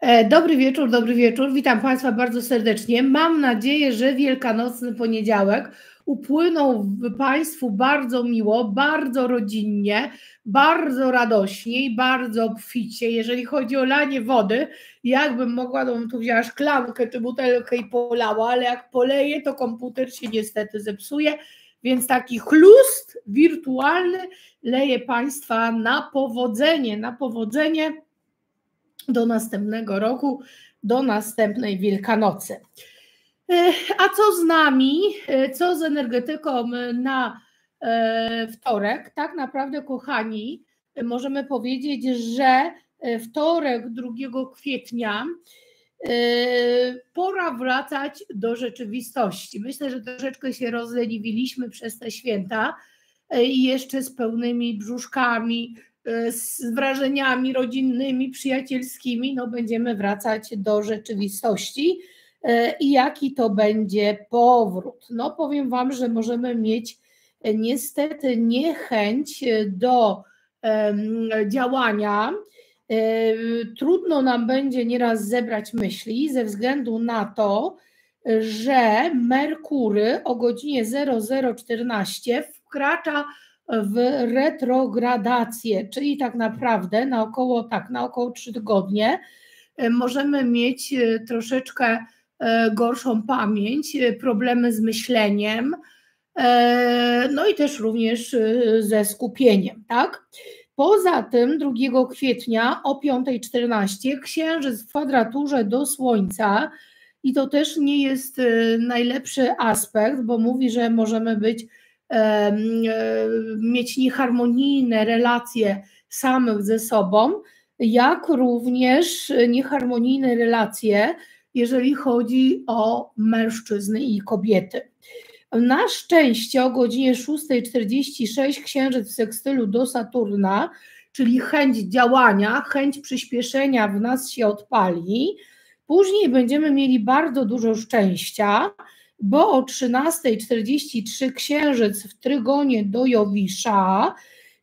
E, dobry wieczór, dobry wieczór. Witam Państwa bardzo serdecznie. Mam nadzieję, że Wielkanocny poniedziałek upłynął Państwu bardzo miło, bardzo rodzinnie, bardzo radośnie i bardzo obficie. Jeżeli chodzi o lanie wody, jakbym mogła, to bym tu wzięła szklankę czy butelkę i polała, ale jak poleję, to komputer się niestety zepsuje, więc taki chlust wirtualny leje Państwa na powodzenie, na powodzenie do następnego roku, do następnej Wielkanocy. E, a co z nami, e, co z energetyką na e, wtorek? Tak naprawdę, kochani, możemy powiedzieć, że wtorek 2 kwietnia pora wracać do rzeczywistości. Myślę, że troszeczkę się rozleniwiliśmy przez te święta i jeszcze z pełnymi brzuszkami, z wrażeniami rodzinnymi, przyjacielskimi, no będziemy wracać do rzeczywistości. E, I jaki to będzie powrót? No powiem Wam, że możemy mieć e, niestety niechęć e, do działania. Trudno nam będzie nieraz zebrać myśli ze względu na to, że Merkury o godzinie 0014 wkracza w retrogradację, czyli tak naprawdę na około, tak, na około 3 tygodnie e, możemy mieć e, troszeczkę e, gorszą pamięć, problemy z myśleniem, no i też również ze skupieniem, tak? Poza tym 2 kwietnia o 5.14 księżyc w kwadraturze do Słońca i to też nie jest najlepszy aspekt, bo mówi, że możemy być mieć nieharmonijne relacje samych ze sobą, jak również nieharmonijne relacje, jeżeli chodzi o mężczyzny i kobiety. Na szczęście o godzinie 6.46 księżyc w sekstylu do Saturna, czyli chęć działania, chęć przyspieszenia w nas się odpali. Później będziemy mieli bardzo dużo szczęścia, bo o 13.43 księżyc w trygonie do Jowisza,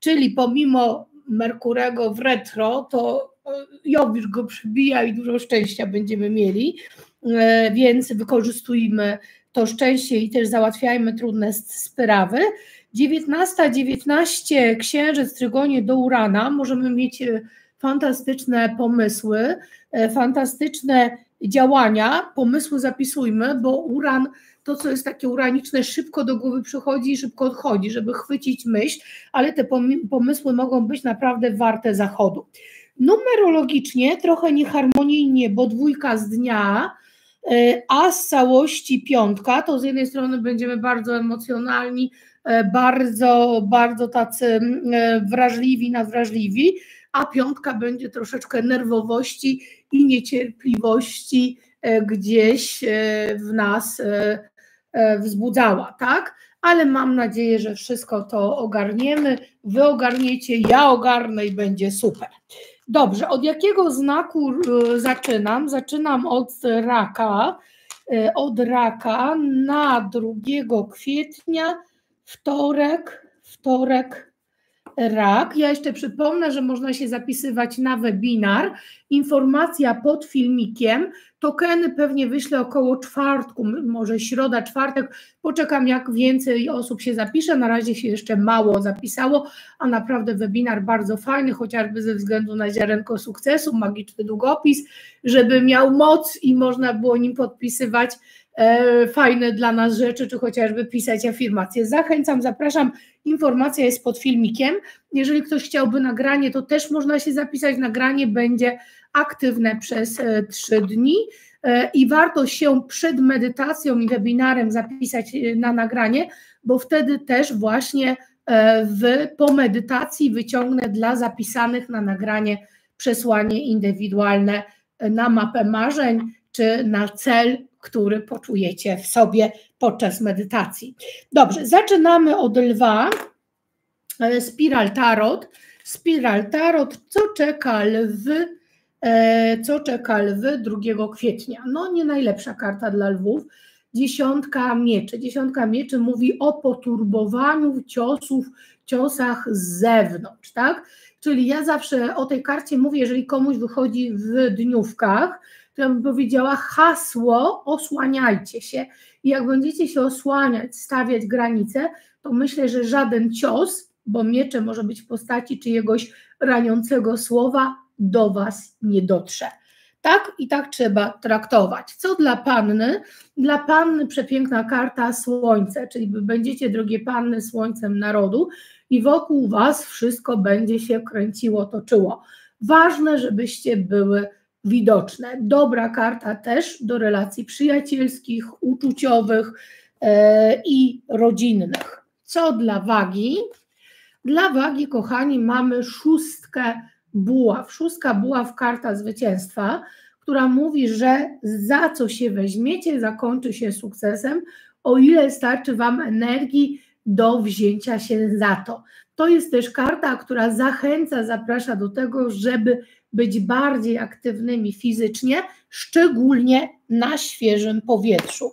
czyli pomimo Merkurego w retro, to e, Jowisz go przybija i dużo szczęścia będziemy mieli, e, więc wykorzystujmy to szczęście i też załatwiajmy trudne sprawy. 19.19 19, księżyc w trygonie do Urana, możemy mieć e, fantastyczne pomysły, fantastyczne działania, pomysły zapisujmy, bo uran, to co jest takie uraniczne, szybko do głowy przychodzi i szybko odchodzi, żeby chwycić myśl, ale te pomysły mogą być naprawdę warte zachodu. Numerologicznie trochę nieharmonijnie, bo dwójka z dnia, e, a z całości piątka, to z jednej strony będziemy bardzo emocjonalni, e, bardzo, bardzo tacy e, wrażliwi, nadwrażliwi, a piątka będzie troszeczkę nerwowości i niecierpliwości e, gdzieś e, w nas e, wzbudzała, tak? Ale mam nadzieję, że wszystko to ogarniemy. Wy ogarniecie, ja ogarnę i będzie super. Dobrze, od jakiego znaku zaczynam? Zaczynam od raka. Od raka na 2 kwietnia, wtorek, wtorek, rak. Ja jeszcze przypomnę, że można się zapisywać na webinar. Informacja pod filmikiem. Tokeny pewnie wyślę około czwartku, może środa, czwartek. Poczekam, jak więcej osób się zapisze. Na razie się jeszcze mało zapisało, a naprawdę webinar bardzo fajny, chociażby ze względu na ziarenko sukcesu, magiczny długopis, żeby miał moc i można było nim podpisywać fajne dla nas rzeczy, czy chociażby pisać afirmacje. Zachęcam, zapraszam. Informacja jest pod filmikiem. Jeżeli ktoś chciałby nagranie, to też można się zapisać. Nagranie będzie aktywne przez e, trzy dni e, i warto się przed medytacją i webinarem zapisać na nagranie, bo wtedy też właśnie w, po medytacji wyciągnę dla zapisanych na nagranie przesłanie indywidualne na mapę marzeń czy na cel który poczujecie w sobie podczas medytacji. Dobrze, zaczynamy od lwa. E, spiral Tarot. Spiral Tarot, co czeka lwy, e, co czeka lwy 2 kwietnia? No nie najlepsza karta dla lwów. Dziesiątka mieczy. Dziesiątka mieczy mówi o poturbowaniu ciosów, ciosach z zewnątrz, tak? Czyli ja zawsze o tej karcie mówię, jeżeli komuś wychodzi w dniówkach, ja bym powiedziała hasło osłaniajcie się. I jak będziecie się osłaniać, stawiać granice, to myślę, że żaden cios, bo miecze może być w postaci czyjegoś raniącego słowa, do Was nie dotrze. Tak i tak trzeba traktować. Co dla panny? Dla panny przepiękna karta słońce, czyli będziecie, drogie panny, słońcem narodu i wokół was wszystko będzie się kręciło, toczyło. Ważne, żebyście były widoczne. Dobra karta też do relacji przyjacielskich, uczuciowych e, i rodzinnych. Co dla wagi? Dla wagi, kochani, mamy szóstkę buław. Szóstka buław, karta zwycięstwa, która mówi, że za co się weźmiecie, zakończy się sukcesem, o ile starczy Wam energii do wzięcia się za to. To jest też karta, która zachęca, zaprasza do tego, żeby być bardziej aktywnymi fizycznie, szczególnie na świeżym powietrzu.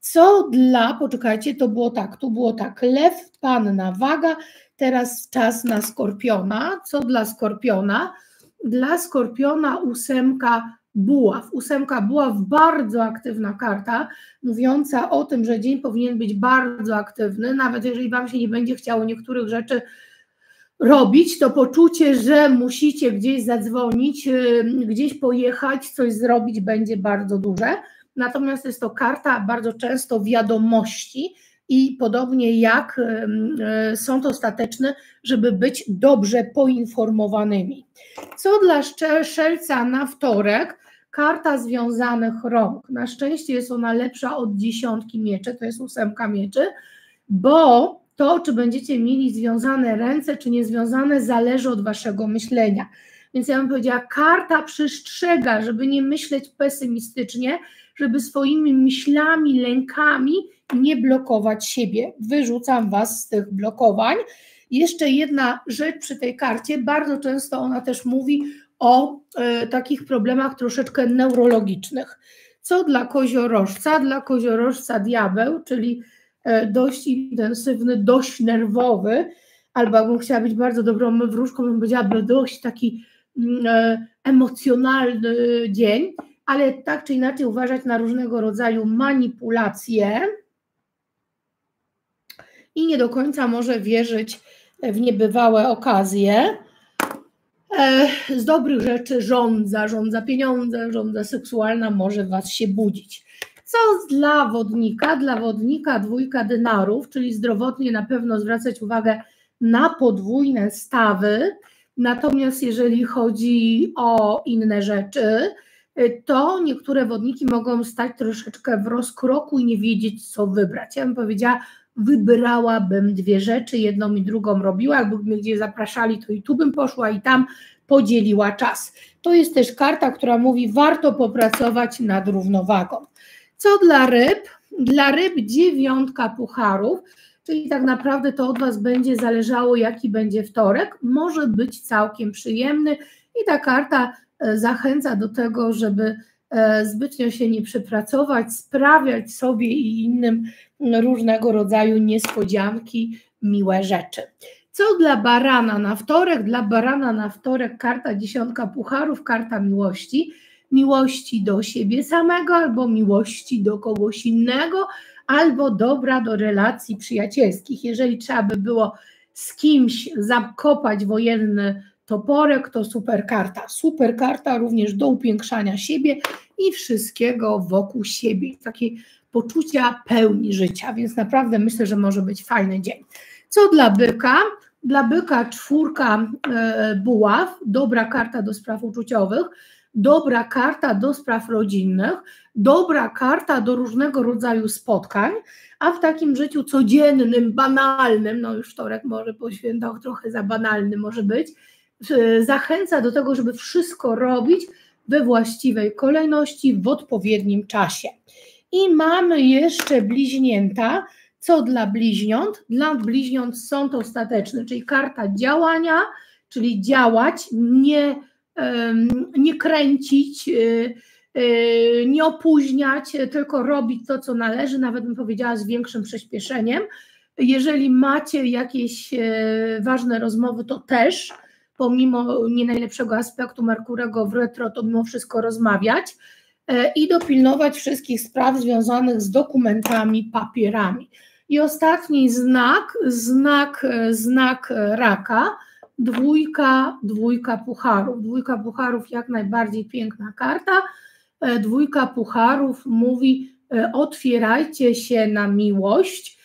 Co dla, poczekajcie, to było tak, tu było tak, lew, panna, waga, teraz czas na skorpiona. Co dla skorpiona? Dla skorpiona ósemka buław. Ósemka buław, bardzo aktywna karta, mówiąca o tym, że dzień powinien być bardzo aktywny, nawet jeżeli Wam się nie będzie chciało niektórych rzeczy robić, to poczucie, że musicie gdzieś zadzwonić, y, gdzieś pojechać, coś zrobić, będzie bardzo duże. Natomiast jest to karta bardzo często wiadomości i podobnie jak y, sąd ostateczny, żeby być dobrze poinformowanymi. Co dla szelca na wtorek? Karta związanych rąk. Na szczęście jest ona lepsza od dziesiątki mieczy, to jest ósemka mieczy, bo to, czy będziecie mieli związane ręce, czy niezwiązane, zależy od waszego myślenia. Więc ja bym powiedziała, karta przestrzega, żeby nie myśleć pesymistycznie, żeby swoimi myślami, lękami nie blokować siebie. Wyrzucam was z tych blokowań. Jeszcze jedna rzecz przy tej karcie, bardzo często ona też mówi o e, takich problemach troszeczkę neurologicznych. Co dla koziorożca? Dla koziorożca diabeł, czyli dość intensywny, dość nerwowy, albo jakbym chciała być bardzo dobrą wróżką, bym powiedziała, dość taki mm, e, emocjonalny dzień, ale tak czy inaczej uważać na różnego rodzaju manipulacje i nie do końca może wierzyć w niebywałe okazje. E, z dobrych rzeczy żądza, żądza pieniądze, żądza seksualna może was się budzić. Co dla wodnika? Dla wodnika dwójka dynarów, czyli zdrowotnie na pewno zwracać uwagę na podwójne stawy. Natomiast jeżeli chodzi o inne rzeczy, to niektóre wodniki mogą stać troszeczkę w rozkroku i nie wiedzieć, co wybrać. Ja bym powiedziała, wybrałabym dwie rzeczy, jedną i drugą robiła, jakby mnie gdzieś zapraszali, to i tu bym poszła i tam podzieliła czas. To jest też karta, która mówi, warto popracować nad równowagą. Co dla ryb? Dla ryb dziewiątka pucharów, czyli tak naprawdę to od Was będzie zależało, jaki będzie wtorek. Może być całkiem przyjemny i ta karta e, zachęca do tego, żeby e, zbytnio się nie przepracować, sprawiać sobie i innym różnego rodzaju niespodzianki, miłe rzeczy. Co dla barana na wtorek? Dla barana na wtorek karta dziesiątka pucharów, karta miłości. Miłości do siebie samego, albo miłości do kogoś innego, albo dobra do relacji przyjacielskich. Jeżeli trzeba by było z kimś zakopać wojenny toporek, to super karta. Super karta również do upiększania siebie i wszystkiego wokół siebie. Takiej poczucia pełni życia, więc naprawdę myślę, że może być fajny dzień. Co dla byka? Dla byka czwórka e, buław, dobra karta do spraw uczuciowych, dobra karta do spraw rodzinnych, dobra karta do różnego rodzaju spotkań, a w takim życiu codziennym, banalnym, no już wtorek może po świętach trochę za banalny może być, zachęca do tego, żeby wszystko robić we właściwej kolejności, w odpowiednim czasie. I mamy jeszcze bliźnięta. Co dla bliźniąt? Dla bliźniąt sąd ostateczny, czyli karta działania, czyli działać, nie, nie kręcić, y, y, nie opóźniać, tylko robić to, co należy, nawet bym powiedziała z większym przyspieszeniem. Jeżeli macie jakieś e, ważne rozmowy, to też pomimo nie najlepszego aspektu Merkurego w retro, to mimo wszystko rozmawiać e, i dopilnować wszystkich spraw związanych z dokumentami, papierami. I ostatni znak, znak, e, znak raka, dwójka, dwójka pucharów. Dwójka pucharów jak najbardziej piękna karta. E, dwójka pucharów mówi otwierajcie się na miłość,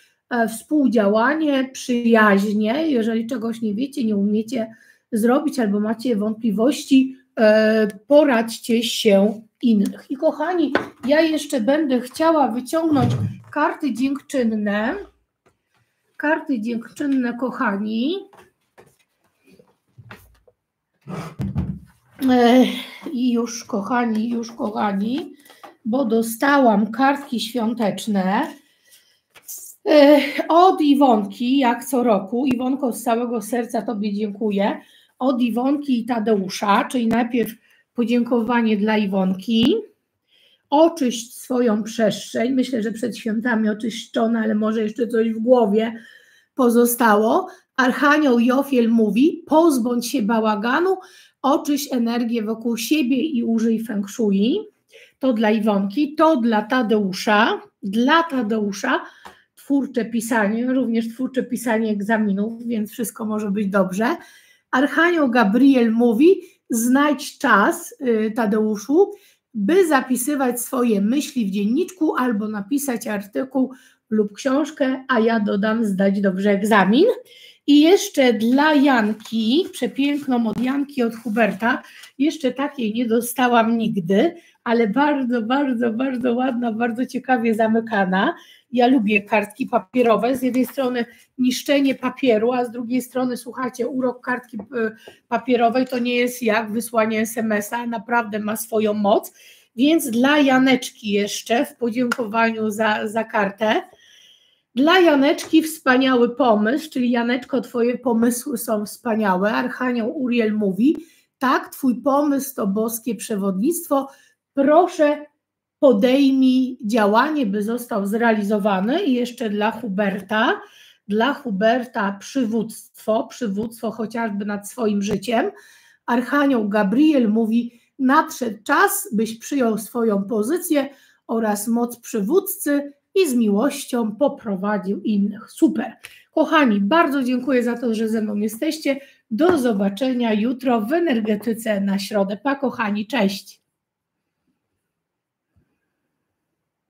współdziałanie, przyjaźnie. Jeżeli czegoś nie wiecie, nie umiecie zrobić albo macie wątpliwości, e, poradźcie się innych. I kochani, ja jeszcze będę chciała wyciągnąć karty dziękczynne. Karty dziękczynne, kochani. E, I już, kochani, już, kochani, bo dostałam kartki świąteczne e, od Iwonki, jak co roku. Iwonko, z całego serca Tobie dziękuję od Iwonki i Tadeusza, czyli najpierw podziękowanie dla Iwonki, oczyść swoją przestrzeń, myślę, że przed świętami oczyszczona, ale może jeszcze coś w głowie pozostało. Archanioł Jofiel mówi, pozbądź się bałaganu, oczyść energię wokół siebie i użyj feng shui. To dla Iwonki, to dla Tadeusza, dla Tadeusza twórcze pisanie, również twórcze pisanie egzaminów, więc wszystko może być dobrze. Archanioł Gabriel mówi: znajdź czas, y, Tadeuszu, by zapisywać swoje myśli w dzienniczku albo napisać artykuł lub książkę, a ja dodam zdać dobrze egzamin. I jeszcze dla Janki, przepiękną od Janki, od Huberta, jeszcze takiej nie dostałam nigdy, ale bardzo, bardzo, bardzo ładna, bardzo ciekawie zamykana. Ja lubię kartki papierowe. Z jednej strony niszczenie papieru, a z drugiej strony, słuchajcie, urok kartki e, papierowej to nie jest jak wysłanie SMS-a, naprawdę ma swoją moc. Więc dla Janeczki jeszcze w podziękowaniu za, za kartę. Dla Janeczki wspaniały pomysł, czyli Janeczko, Twoje pomysły są wspaniałe. Archanioł Uriel mówi: Tak, Twój pomysł to boskie przewodnictwo. Proszę podejmij działanie, by został zrealizowany. I jeszcze dla Huberta, dla Huberta przywództwo, przywództwo chociażby nad swoim życiem. Archanioł Gabriel mówi: Nadszedł czas, byś przyjął swoją pozycję oraz moc przywódcy i z miłością poprowadził innych. Super. Kochani, bardzo dziękuję za to, że ze mną jesteście. Do zobaczenia jutro w energetyce na środę. Pa, kochani, cześć.